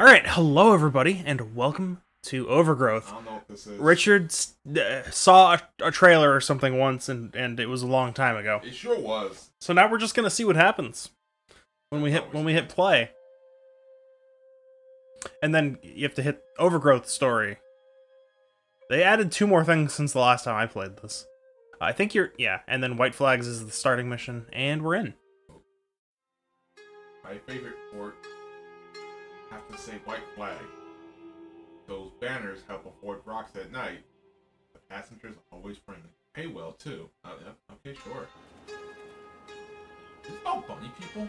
All right, hello everybody, and welcome to Overgrowth. I don't know what this is. Richard uh, saw a, a trailer or something once, and and it was a long time ago. It sure was. So now we're just gonna see what happens when we hit when we hit play, and then you have to hit Overgrowth story. They added two more things since the last time I played this. I think you're yeah, and then White Flags is the starting mission, and we're in. My favorite port. Have to say white flag. Those banners help avoid rocks at night. The passengers always friendly. Pay well too. Oh, yeah. Okay, sure. Is it about bunny people?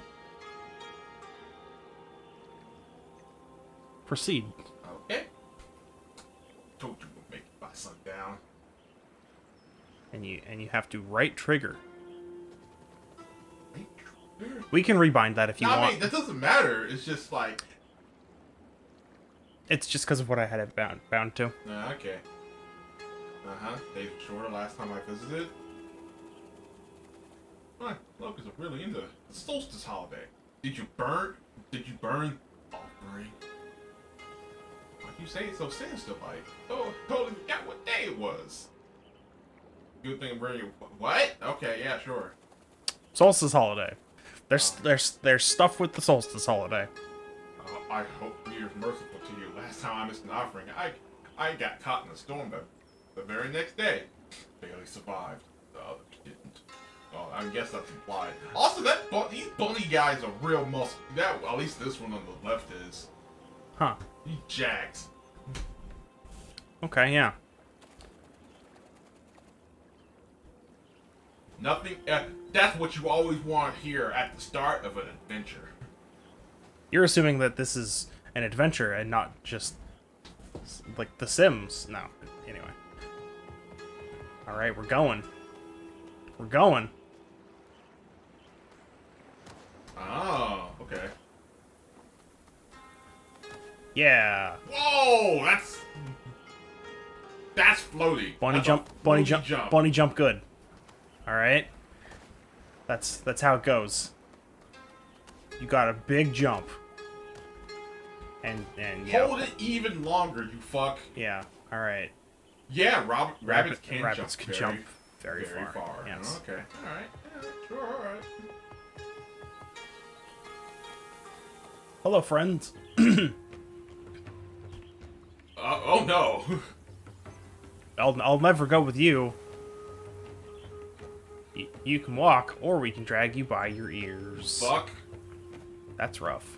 Proceed. Okay. Told you we'll make it by sundown. And you and you have to right trigger. We can rebind that if you No, I want. mean, that doesn't matter. It's just like, It's just because of what I had it bound bound to. uh, okay. Uh huh. They shorter last time I visited. My locals are really into the solstice holiday. Did you burn? Did you burn offering? Why'd you say it so sinister like? Oh, totally forgot what day it was. Good thing I'm bringing. What? Okay, yeah, sure. Solstice holiday. There's there's there's stuff with the solstice holiday. I hope Peter's merciful to you. Last time I missed an offering, I I got caught in a storm the, the very next day. Barely survived. The others didn't. Oh, I guess that's implied. Also, that bu- these bunny guys are real muscle. That at least this one on the left is. Huh. He jacks. Okay, yeah. Nothing. Uh, that's what you always want here at the start of an adventure. You're assuming that this is an adventure and not just like The Sims. No. Anyway. All right, we're going. We're going. Oh, okay. Yeah. Whoa, that's that's floaty. Bunny That's jump. Bunny floaty jump. Bunny jump. Good. All right. That's that's how it goes. You got a big jump. And and yeah. Hold it even longer, you fuck. Yeah. All right. Yeah, Rob, rabbits Rabbit- can rabbits jump can very, jump very, very far. far. Yes. Okay. All right. Yeah, sure. All right. Hello, friends. Uh, oh no. I'll I'll never go with you. Y- you can walk, or we can drag you by your ears. Fuck. That's rough.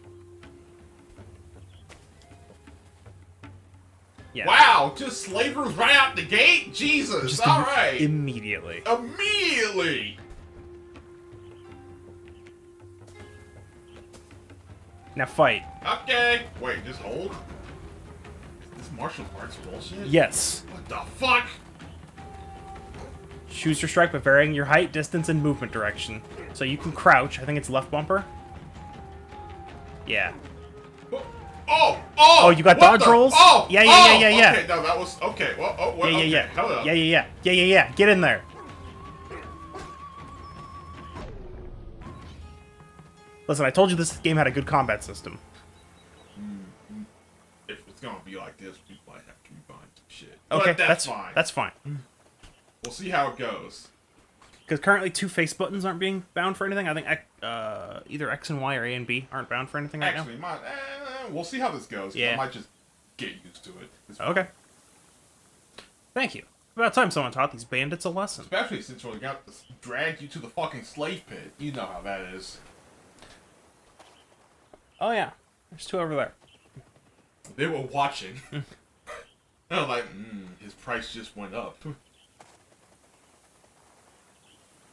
Yeah. Wow, just slavers right out the gate. Jesus. Just All right. Immediately. Immediately. Now fight. Okay. Wait, just hold. Is this martial arts bullshit? Yes. What the fuck? Choose your strike by varying your height, distance, and movement direction. So you can crouch. I think it's left bumper. Yeah. Oh, oh, oh! Oh, you got dodge the- rolls? Oh, Yeah, yeah, oh, yeah, yeah, yeah. Okay, no, that was okay. Well, oh, well, Yeah, yeah, okay, yeah. Up. Yeah, yeah, yeah. Yeah, yeah, yeah. Get in there. Listen, I told you this game had a good combat system. If it's gonna be like this, we might have to rebind some shit. Okay, but that's, that's fine. That's fine. We'll see how it goes. Because currently two face buttons aren't being bound for anything. I think uh, either X and Y or A and B aren't bound for anything right Actually, might, eh, we'll see how this goes. Yeah. I might just get used to it. Okay. Thank you. About time someone taught these bandits a lesson. Especially since we got to drag you to the fucking slave pit. You know how that is. Oh yeah, there's two over there. They were watching. I'm like, mm, his price just went up.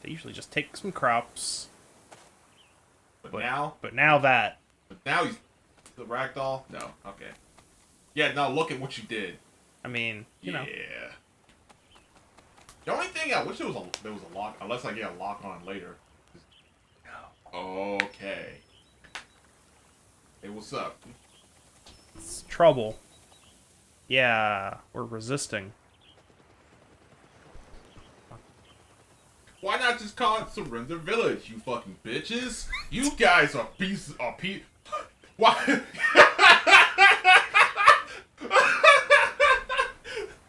They usually just take some crops, But, but now, but now that but now he's the ragdoll. No, okay. Yeah, now look at what you did. I mean, you know, Yeah. The only thing I wish there was a there was a lock unless I get a lock on later. Okay. Hey, what's up? it's trouble. Yeah, we're resisting. Why not just call it Surrender Village, you fucking bitches? You guys are pieces are pe- why?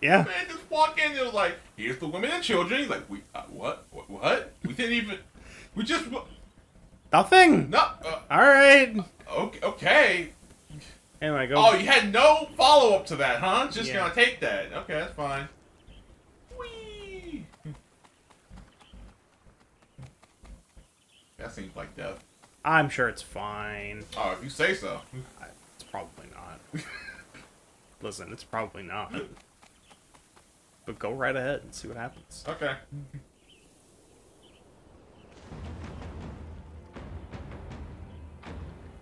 yeah. Man, just walk in. It was like, here's the women and children. He's like, we uh, what? what? What? We didn't even. We just. Nothing. No. Uh, All right. Okay. Okay. Anyway, go. Oh, you had no follow up to that, huh? Just yeah. gonna take that. Okay, that's fine. Whee! That seems like death. I'm sure it's fine. Oh, if you say so. It's probably not. Listen, it's probably not. But go right ahead and see what happens. Okay.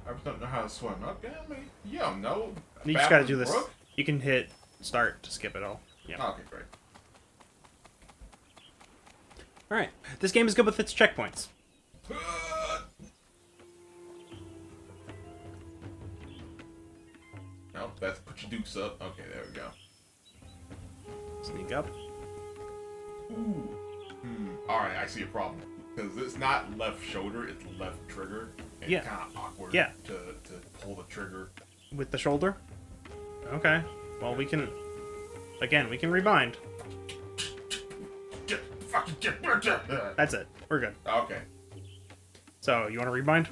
I don't know how to swim. Okay, I mean, you don't know. You just gotta do this. brook? You can hit start to skip it all. Yeah. Oh, okay, great. All right. This game is good with its checkpoints. dukes up. Okay, there we go. Sneak up. Ooh. Hmm. All right, I see a problem because it's not left shoulder; it's left trigger. And Yeah. It's kind of awkward. Yeah. To to pull the trigger. with the shoulder. Okay. Well, we can. Again, we can rebind. Get fucking get get. get. That's it. We're good. Okay. So, you want to rebind?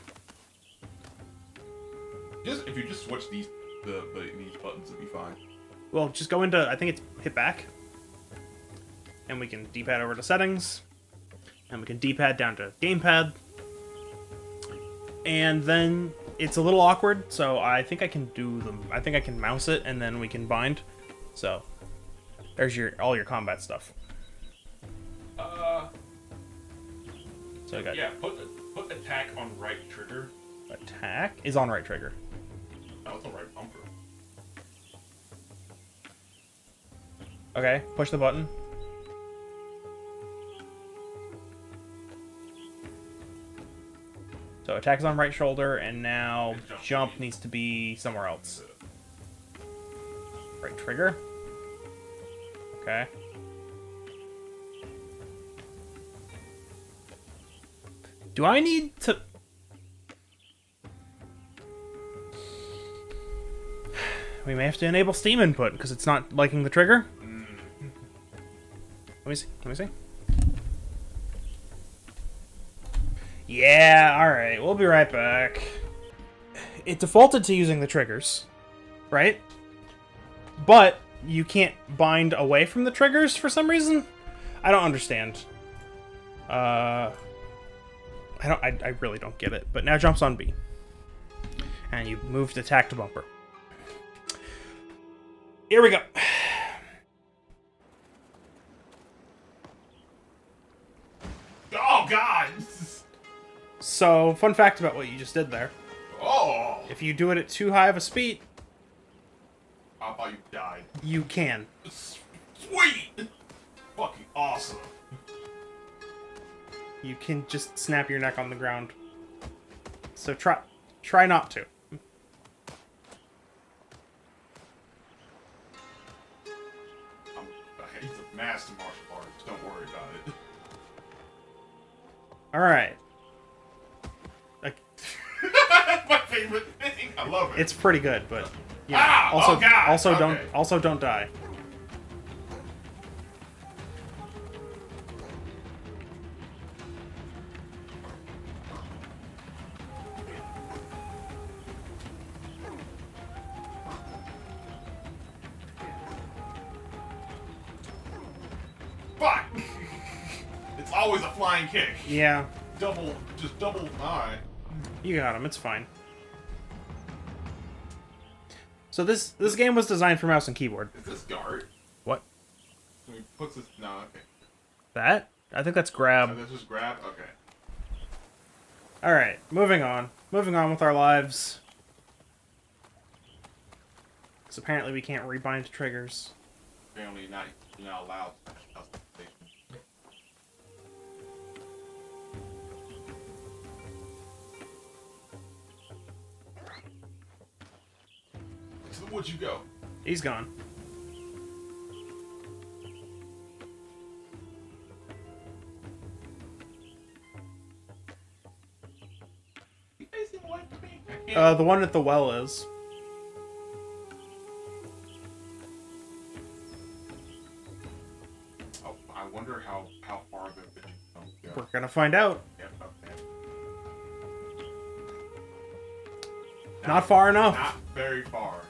Just if you just switch these the, the these buttons, it'd be fine. Well, just go into. I think it's hit back. And we can D-pad over to settings. And we can D-pad down to gamepad. And then it's a little awkward, so I think I can do them. I think I can mouse it, and then we can bind. So, there's your all your combat stuff. Uh, So I got yeah. Put put attack on right trigger. attack is on right trigger. No, it's on right Okay, push the button. So attack is on right shoulder, and now jump needs to be somewhere else. Right trigger. Okay. Do I need to... We may have to enable Steam input, because it's not liking the trigger. Let me see. Let me see. Yeah, alright. We'll be right back. It defaulted to using the triggers, right? But you can't bind away from the triggers for some reason. I don't understand. Uh, I don't. I, I really don't get it. But now jumps on B, and you moved attack to bumper. Here we go. God! So, fun fact about what you just did there. Oh! If you do it at too high of a speed, I thought you died. you can. Sweet! Fucking awesome. You can just snap your neck on the ground. So try try not to. I'm, he's a master martial All right. Like, My favorite thing. I love it. it's pretty good, but know, Ah! also Oh, also don't also don't die. Yeah, Double, just double. Alright. you got him. It's fine. So this this game was designed for mouse and keyboard. Is this guard? What? Can we put this? No, okay. That? I think that's So grab. Oh, this is grab? Okay. All right, moving on. Moving on with our lives. Because apparently we can't rebind triggers. Apparently not, you're not allowed where'd you go? He's gone. You facing away from me? I can't- Uh, the one at the well is. Oh, I wonder how how far the the jump goes. We're gonna find out. Okay. Not far enough. Not very far.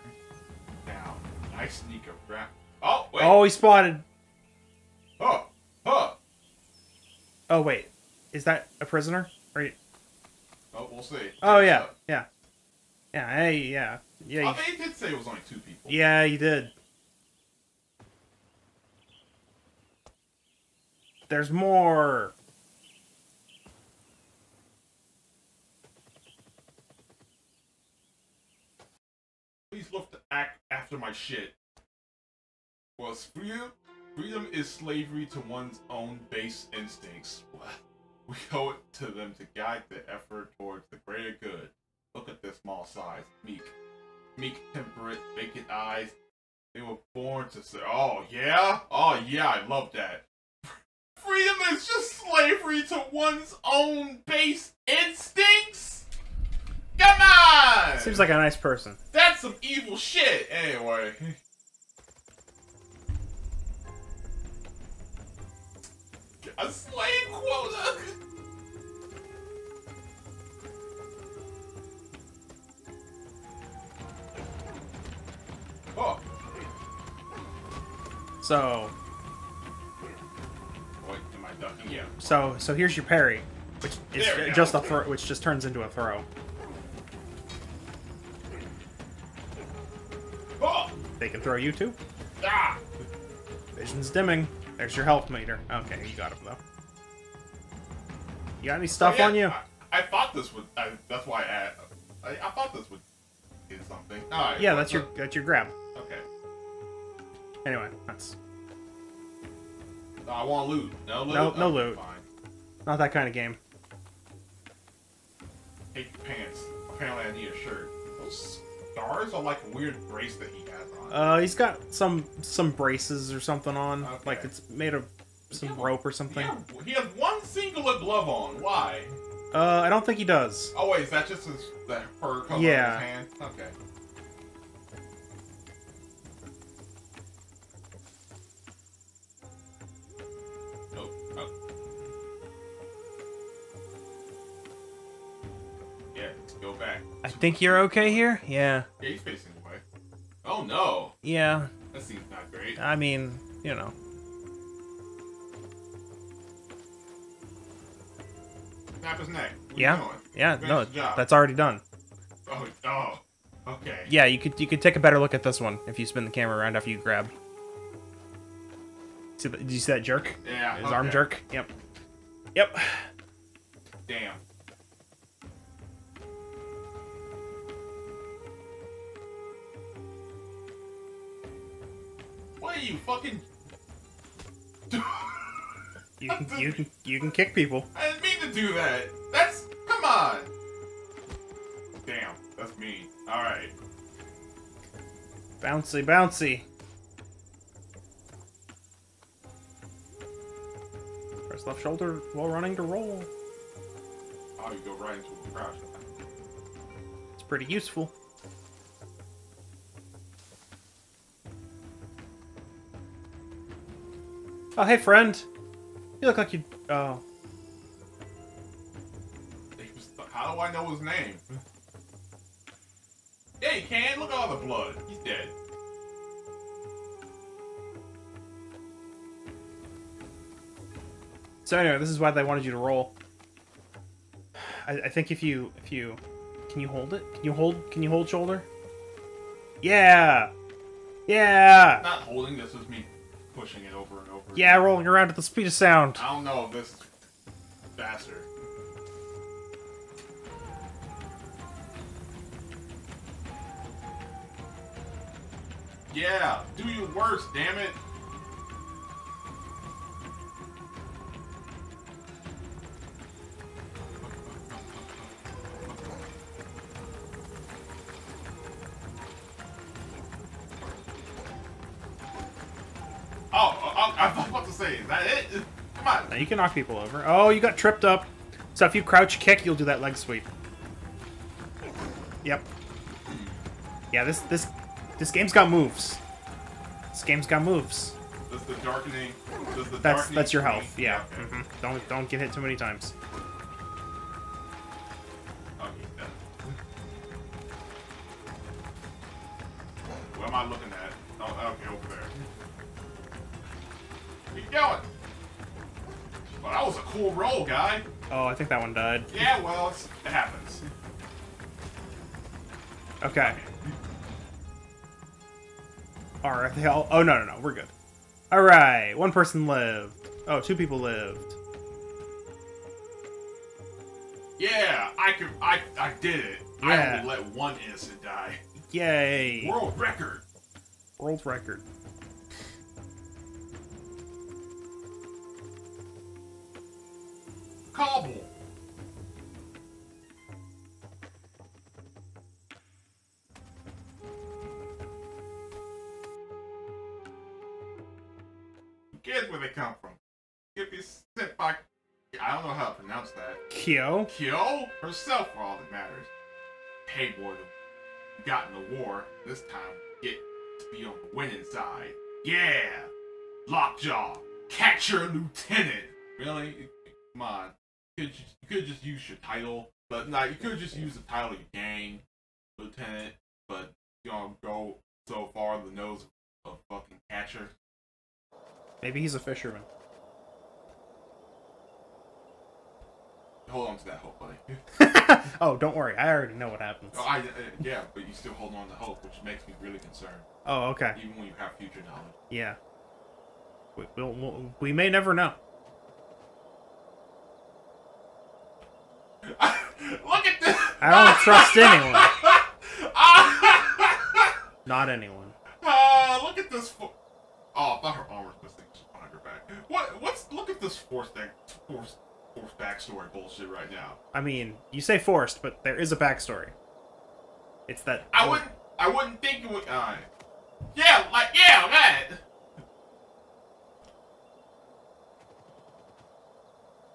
Nice sneak grab. Oh wait. Oh, he spotted. Oh, Huh. Oh wait, is that a prisoner? Or you- Oh, we'll see. Oh yeah, yeah, yeah. Hey, yeah, yeah, Oh, you- they did say it was only two people. yeah. he did. There's more. Please look to act after my shit. Was freedom freedom is slavery to one's own base instincts. We owe it to them to guide the effort towards the greater good. Look at their small size. Meek. Meek, temperate, vacant eyes. They were born to say, oh yeah? Oh yeah, I love that. Freedom is just slavery to one's own base instincts? Come on! Seems like a nice person. That's some evil shit. Anyway. A slave quota. Oh, So, wait, am I ducking? Yeah. so, so here's your parry, which is go. just a throw, which just turns into a throw. Oh, They can throw you too. ah. Vision's dimming. There's your health meter. Okay, you got him though. You got any stuff Oh, yeah, on you? I, I thought this would. I, that's why I, I. I thought this would do something. All right. Yeah, that's your so- that's your grab. Okay. Anyway, that's No, I want loot. No loot. No- no Okay, loot. Fine. not that kind of game. Hate the pants. Apparently, I need a shirt. Those stars are like a weird brace that he has on. Uh, he's got some some braces or something on, Okay. like it's made of some Yeah, rope or something. Yeah, he has one singular glove on. Why? Uh, I don't think he does. Oh wait, is that just his the fur color Yeah. on his hand? Okay. Think you're okay here. Yeah, Yeah, he's facing away. Oh no, yeah. that seems not great. I mean, you know. Snap his neck. What Yeah. Yeah, Finish no, that's already done. Oh, oh. Okay. Yeah, you could you could take a better look at this one if you spin the camera around after you grab. See, the, did you see that jerk? Yeah. His arm jerk. Yep. Yep. Damn. Are you fucking? You can you can you can kick people. I didn't mean to do that. That's come on. Damn, that's mean. All right. Bouncy, bouncy. Press left shoulder while running to roll. Oh, you go right into a crouch. It's pretty useful. Oh, hey, friend. You look like you. Oh, How do I know his name? Yeah, you can. Look at all the blood. He's dead. So anyway, this is why they wanted you to roll. I, I think if you if you can you hold it? Can you hold can you hold shoulder? Yeah, yeah, Not holding this is me pushing it over and over. yeah. Rolling around at the speed of sound. I don't know if this is faster. Yeah, do your worst, damn it. You can knock people over. Oh, you got tripped up. So if you crouch kick, you'll do that leg sweep. Yep. Yeah, this this this game's got moves. This game's got moves. Does the darkening? Does the That's darkening that's your health. Yeah. Okay. hmm Don't don't get hit too many times. Okay, What am I looking at? Oh, okay, over there. Keep going. Well, that was a cool roll, guy. Oh, I think that one died. Yeah, well, it's, it happens. Okay. Are they all? Oh no no no, we're good. All right, one person lived. Oh, two people lived. Yeah, I could. I I did it. I only let one innocent die. Yay! World record. World record. Cobble. Who cares where they come from? Get be sent by. I don't know how to pronounce that. Kyo. Kyo herself, for all that matters. Hey, boy, you got in the war. This time, get to be on the winning side. Yeah, Lockjaw, catch your lieutenant. Really? Come on. You could, just, you could just use your title, but nah, you could just use the title of your gang, lieutenant. But you don't go so far the nose of fucking catcher. Maybe he's a fisherman. Hold on to that hope, buddy. oh, don't worry. I already know what happens. Oh, I, uh, yeah, but you still hold on to hope, which makes me really concerned, Oh, okay. even when you have future knowledge. Yeah. We, we'll, we'll, we may never know. Look at this! I don't trust anyone. Not anyone. Ah, look at this. Fo- oh, I thought her arm was behind her back. What? What's? Look at this force thing. Force, force backstory bullshit right now. I mean, you say forced, but there is a backstory. It's that. I wouldn't. I wouldn't think it would. Uh, yeah, like yeah, that.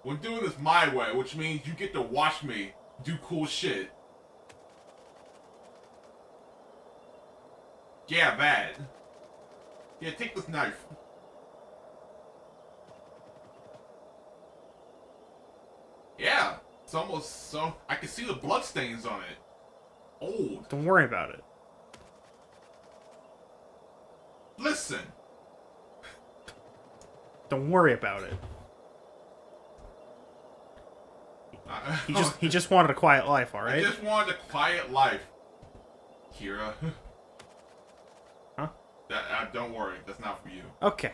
We're doing this my way, which means you get to watch me do cool shit. Yeah, bad. Yeah, take this knife. Yeah, it's almost so I can see the blood stains on it. Old. Don't worry about it. Listen. Don't worry about it. He just he just wanted a quiet life, all right? Right? just wanted a quiet life, Kira. Huh? That, uh, don't worry, that's not for you. Okay.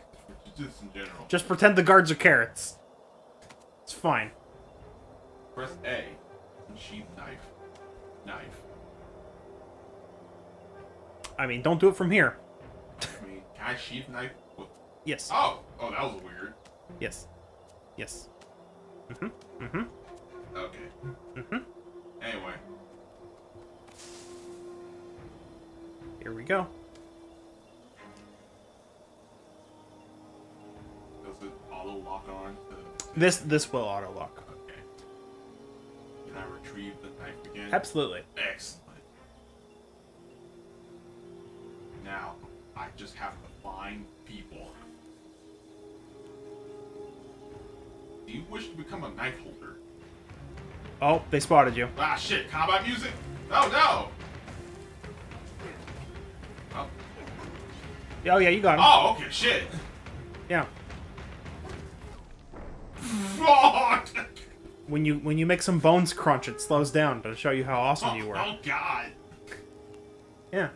Just in general. Just pretend the guards are carrots. It's fine. Press A sheath knife. Knife. I mean, don't do it from here. I mean, can I sheath knife? Yes. Oh, oh, that was weird. Yes. Yes. Mhm. Mhm. Okay. Mhm. Anyway, Here we go. does it auto lock on? To... This this will auto lock. Okay. Can I retrieve the knife again? Absolutely. Excellent. Now, I just have to find people. Do you wish to become a knife holder? Oh, they spotted you. Ah, shit, combat music! Oh, no! Oh, Oh yeah, you got him. oh okay, shit! Yeah. Fuck! When you when you make some bones crunch, it slows down to show you how awesome Oh, you were. oh, God! Yeah.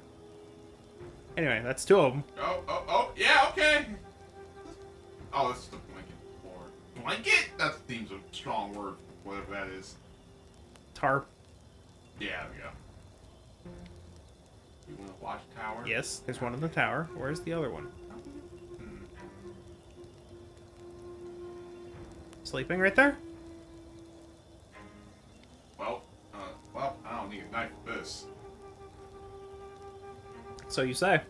Anyway, that's two of them. Oh, oh, oh, yeah, okay! Oh, is the blanket floor. Blanket? That seems a strong word, whatever that is. Yeah, there we go. You want to watch tower? Yes, there's one in the tower. Where's the other one? Hmm. Sleeping right there? Well, uh, well, I don't need a knife for this. So you say.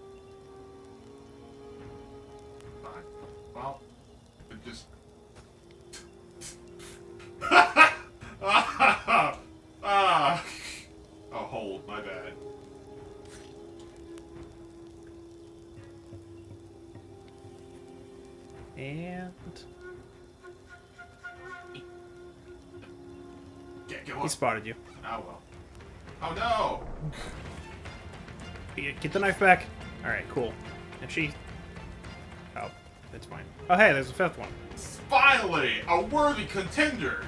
Spotted you. Oh well. Oh no! Get the knife back. All right, cool. And she. Oh, it's fine. Oh, hey, there's a fifth one. Finally, a worthy contender.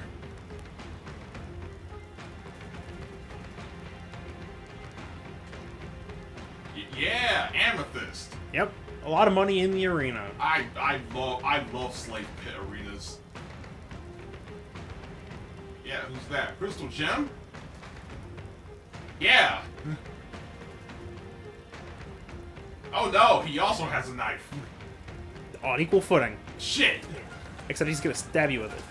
Y- yeah, amethyst. Yep, a lot of money in the arena. I I love I love slave pit arenas. Who's that? Crystal Gem? Yeah. Oh no, he also has a knife. On equal footing. Shit. Except he's gonna stab you with it.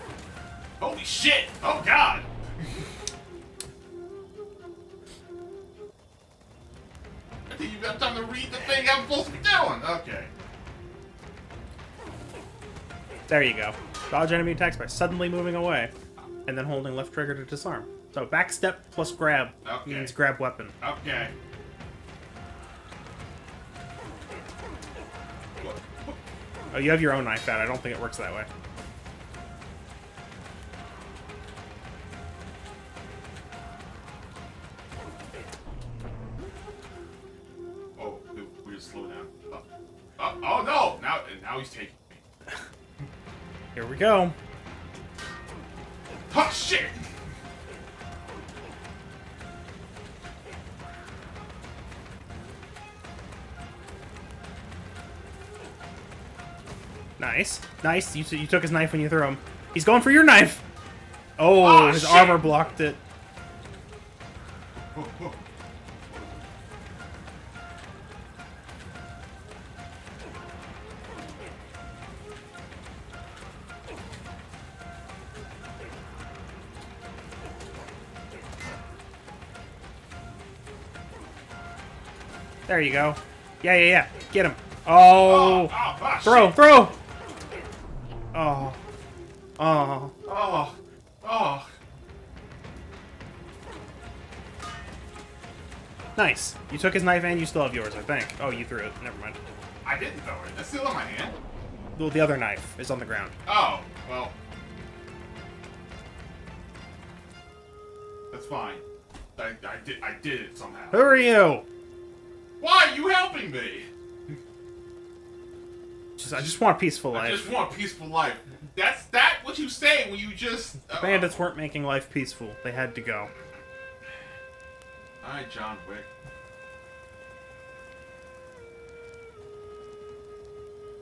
Holy shit! Oh god! I think you've got time to read the thing I'm supposed to be doing! Okay. There you go. Dodge enemy attacks by suddenly moving away, and then holding left trigger to disarm. So back step plus grab Okay. means grab weapon. Okay. Oh, you have your own knife out. I don't think it works that way. Oh, we- just slow down. Oh, oh, oh no! Now, now he's taking me. Here we go. Oh shit! Nice. Nice. You, you took his knife when you threw him. He's going for your knife! Oh, Ah, his shit. armor blocked it. There you go. Yeah, yeah, yeah. Get him. Oh! Oh, ah, throw, shit. throw! Oh. Oh. Oh, oh. Nice. You took his knife and you still have yours, I think. Oh, you threw it. Never mind. I didn't throw it. That's still in my hand. Well, the other knife is on the ground. Oh, well. That's fine. I, I did I did it somehow. Who are you? Why are you helping me? Just, I just want a peaceful life. I just want a peaceful life. That's that what you say when you just uh, Bandits weren't making life peaceful. They had to go. Alright, John Wick.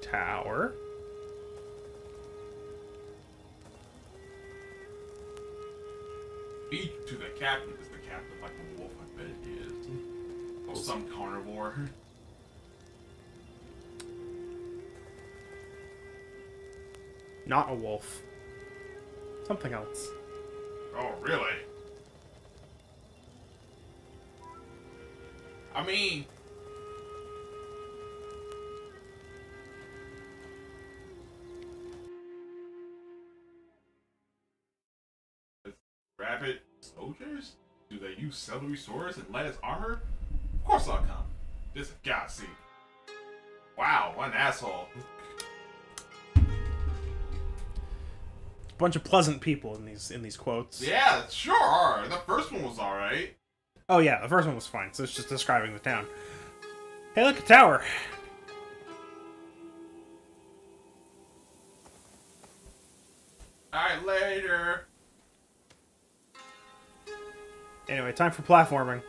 Tower. Speak to the captain. Is the captain like Some carnivore. Not a wolf. Something else. Oh, really? I mean, rabbit soldiers? Do they use celery swords and lettuce armor? Come. This gotta see. Wow, what an asshole. Bunch of pleasant people in these in these quotes. Yeah, sure are. The first one was alright. Oh yeah, the first one was fine. So it's just describing the town. Hey, look, a tower. Alright, later. Anyway, time for platforming.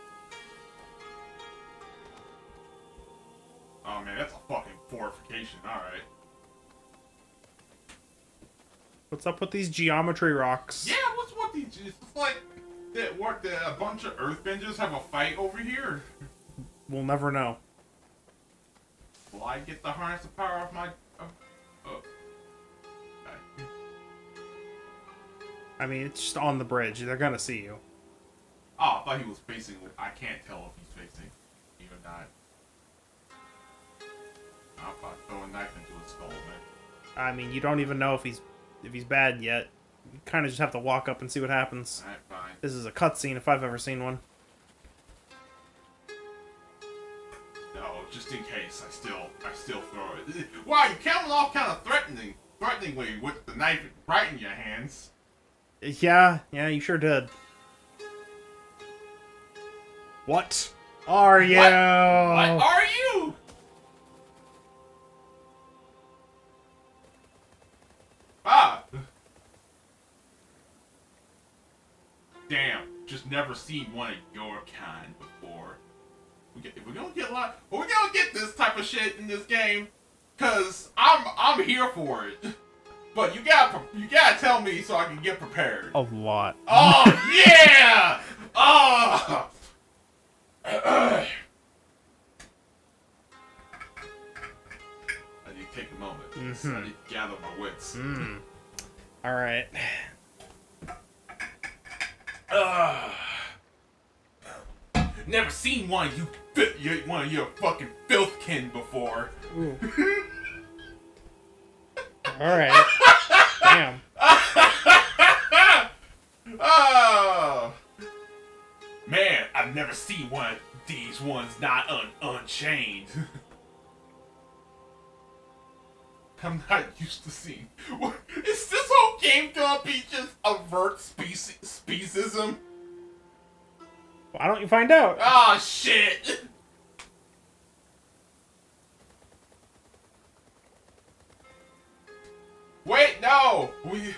Fortification. Alright. What's up with these geometry rocks? Yeah, what's with these? It's like that. What the, a bunch of Earthbenders have a fight over here. We'll never know. Will I get to harness the power of my? Okay. I mean, it's just on the bridge. They're gonna see you. Oh, I thought he was facing. I can't tell if he's facing. Even not. I'll probably throw a knife into his skull, man. I mean, you don't even know if he's if he's bad yet. You kind of just have to walk up and see what happens. Alright, fine. This is a cutscene if I've ever seen one. No, just in case. I still, I still throw it. Wow, you're coming off kind of threatening, threateningly with the knife right in your hands. Yeah, yeah, you sure did. What are you? What are you? Ah. Damn, just never seen one of your kind before. We get, we're gonna get a lot. We're gonna get this type of shit in this game, cause I'm I'm here for it. But you gotta you gotta tell me so I can get prepared. A lot. Oh yeah! Oh. take a. I need to gather my wits. Hmm. All right. Ugh. Never seen one of you, fi- you one of your fucking filthkin before. All right. Damn. Oh man, I've never seen one of these ones not un- unchained. I'm not used to seeing. What, is this whole game gonna be just avert speci- speciesism? Why don't you find out? Oh shit! Wait, no! We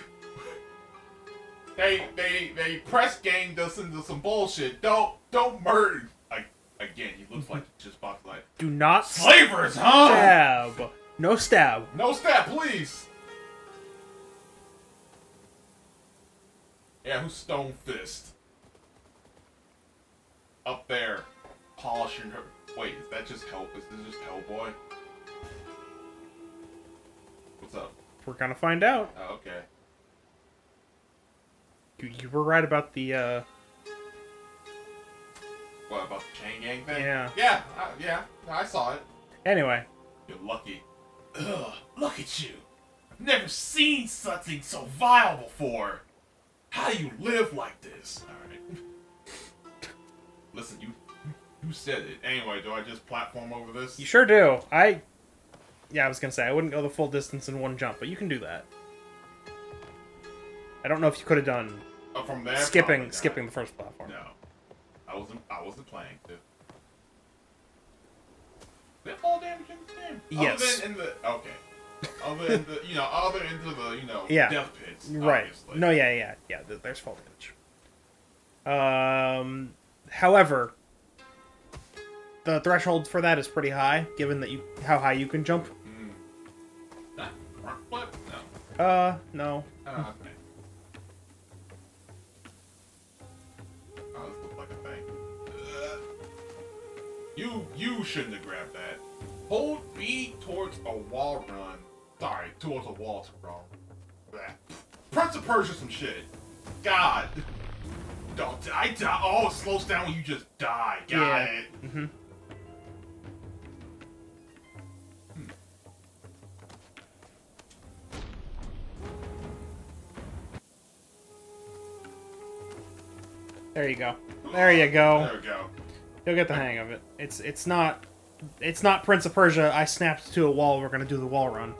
they they they press ganged us into some bullshit. Don't don't murder. I, again, he looks like just to like Do not slavers, huh? stab. No stab. No stab, please. Yeah, who's Stone Fist? Up there, polishing her. Wait, is that just help? Is this just Hellboy? What's up? We're gonna find out. Oh, okay. You, you were right about the. uh... What about the chain gang thing? Yeah. Yeah, uh, yeah. I saw it. Anyway. You're lucky. Ugh, look at you. I've never seen something so vile before. How do you live like this? Alright. Listen, you you said it. Anyway, do I just platform over this? You sure do. I. Yeah, I was gonna say I wouldn't go the full distance in one jump, but you can do that. I don't know if you could have done Oh, from there? skipping skipping the first platform. No. I wasn't I wasn't playing to. Did it fall damage in this game? Yes. Other than in the okay. Other than the you know, other into the, you know, Yeah. death pits. Right. Obviously. No, yeah, yeah, yeah. th- There's fall damage. Um, however, the threshold for that is pretty high, given that you how high you can jump. Mm. Flip? No. Uh, You you shouldn't have grabbed that. Hold B towards a wall run. Sorry, towards a wall to run. Blah. Prince of Persia some shit. God. Don't I die? Oh, it slows down when you just die. Got Yeah. it. Mm-hmm. There you go. There you go. There we go. You'll get the hang of it. It's it's not it's not Prince of Persia. I snapped to a wall. We're gonna do the wall run.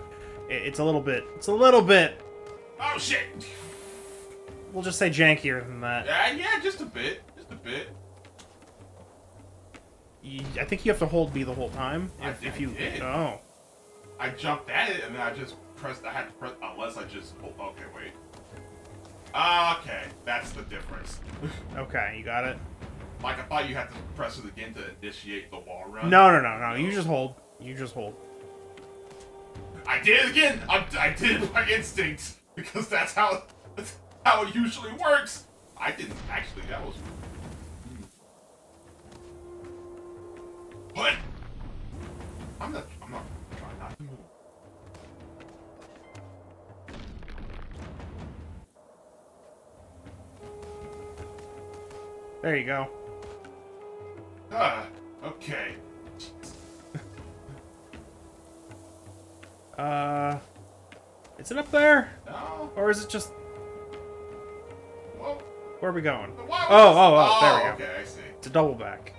It, it's a little bit. It's a little bit. Oh shit. We'll just say jankier than that. Yeah, yeah, just a bit. Just a bit. You- I think you have to hold B the whole time. I- If, if I you did. oh I jumped at it and then I just pressed. I had to press unless I just. Okay, wait. Okay, that's the difference. okay, you got it. Like I thought you had to press it again to initiate the wall run. No no no no. You just hold. You just hold. I did it again. I, I did it by instinct because that's how that's how it usually works. I didn't actually. That was. What? I'm not. I'm not trying not to move. There you go. Uh, is it up there No. or is it just Well, where are we going? why Oh, oh, oh, there we go. Okay, I see. It's a double back.